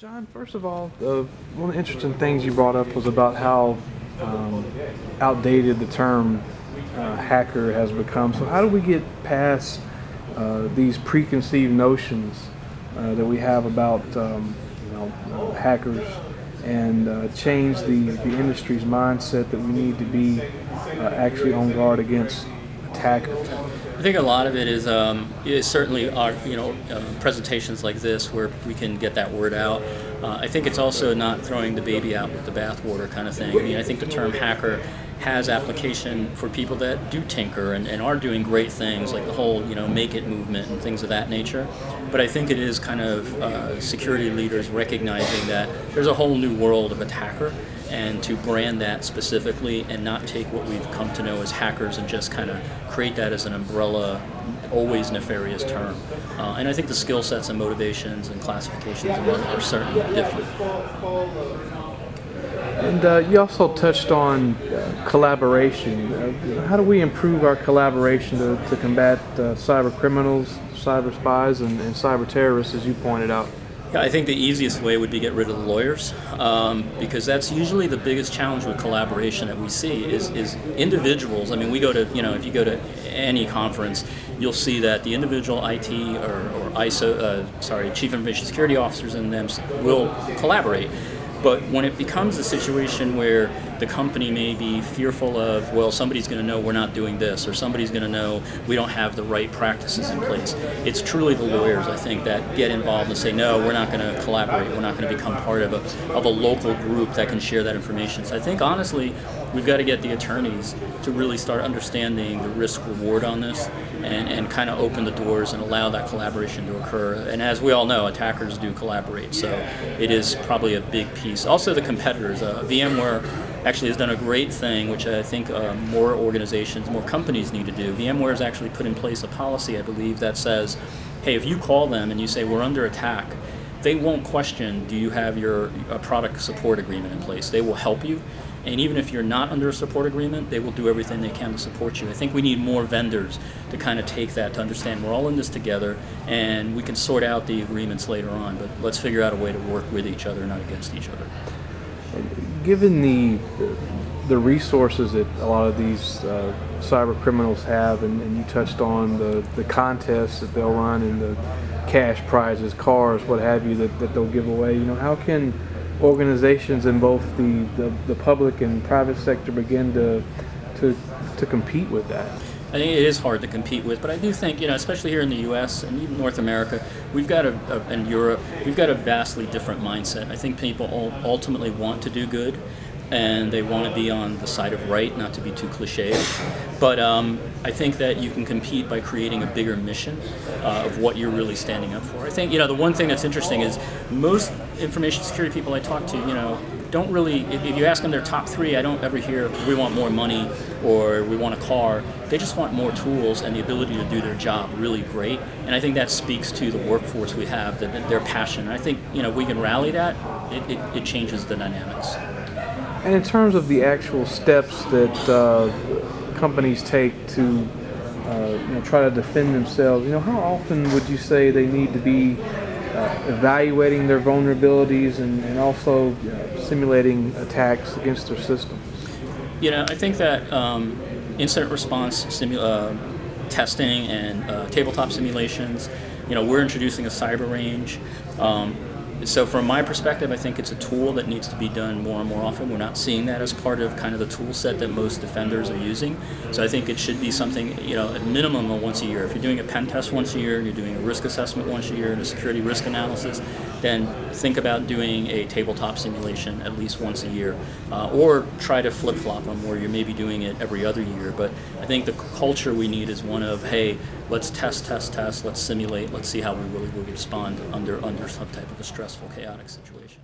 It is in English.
John, first of all, one of the interesting things you brought up was about how um, outdated the term uh, hacker has become. So, how do we get past uh, these preconceived notions uh, that we have about um, you know, hackers and uh, change the, the industry's mindset that we need to be uh, actually on guard against I think a lot of it is, um, certainly our, you know, uh, presentations like this where we can get that word out. Uh, I think it's also not throwing the baby out with the bathwater kind of thing. I mean, I think the term hacker has application for people that do tinker and, and are doing great things, like the whole, you know, maker movement and things of that nature. But I think it is kind of uh, security leaders recognizing that there's a whole new world of attacker and to brand that specifically and not take what we've come to know as hackers and just kind of create that as an umbrella, always nefarious term. Uh, and I think the skill sets and motivations and classifications are, are certainly different. And uh, you also touched on uh, collaboration. Uh, how do we improve our collaboration to, to combat uh, cyber criminals, cyber spies, and, and cyber terrorists, as you pointed out? Yeah, I think the easiest way would be get rid of the lawyers, um, because that's usually the biggest challenge with collaboration that we see is, is individuals. I mean, we go to you know if you go to any conference, you'll see that the individual IT or, or ISO, uh, sorry, chief information security officers in them will collaborate. But when it becomes a situation where the company may be fearful of, well, somebody's going to know we're not doing this, or somebody's going to know we don't have the right practices in place, it's truly the lawyers, I think, that get involved and say, no, we're not going to collaborate, we're not going to become part of a, of a local group that can share that information. So I think, honestly, we've got to get the attorneys to really start understanding the risk reward on this and, and kind of open the doors and allow that collaboration to occur. And as we all know, attackers do collaborate, so it is probably a big piece. Also, the competitors. Uh, VMware actually has done a great thing, which I think uh, more organizations, more companies need to do. VMware has actually put in place a policy, I believe, that says, hey, if you call them and you say we're under attack, they won't question, do you have your product support agreement in place? They will help you. And even if you're not under a support agreement, they will do everything they can to support you. I think we need more vendors to kind of take that to understand we're all in this together and we can sort out the agreements later on, but let's figure out a way to work with each other, not against each other. Given the the resources that a lot of these uh, cyber criminals have, and, and, you touched on the, the contests that they'll run and the cash prizes, cars, what have you, that, that they'll give away. You know, how can organizations in both the, the, the public and private sector begin to, to, to compete with that? I think it is hard to compete with, but I do think, you know, especially here in the U.S. and even North America, we've got a, a and Europe, we've got a vastly different mindset. I think people ultimately want to do good, and they want to be on the side of right, not to be too cliche. But um, I think that you can compete by creating a bigger mission uh, of what you're really standing up for. I think, you know, the one thing that's interesting is most information security people I talk to, you know, don't really, if, you ask them their top three, I don't ever hear, we want more money or we want a car. They just want more tools and the ability to do their job really great. And I think that speaks to the workforce we have, that, their passion. And I think, you know, we can rally that, it, it, it changes the dynamics. And in terms of the actual steps that uh, companies take to uh, you know, try to defend themselves, you know, how often would you say they need to be uh, evaluating their vulnerabilities and, and also uh, simulating attacks against their systems? You know, I think that um, incident response simu- uh, testing and uh, tabletop simulations, you know, we're introducing a cyber range. Um, so from my perspective, I think it's a tool that needs to be done more and more often. We're not seeing that as part of kind of the tool set that most defenders are using. So I think it should be something, you know, at minimum once a year. If you're doing a pen test once a year, you're doing a risk assessment once a year, and a security risk analysis, then think about doing a tabletop simulation at least once a year. Uh, or try to flip-flop them where you're maybe doing it every other year. But I think the culture we need is one of, hey, let's test, test, test, let's simulate, let's see how we really will respond under, under some type of a stressful, chaotic situation.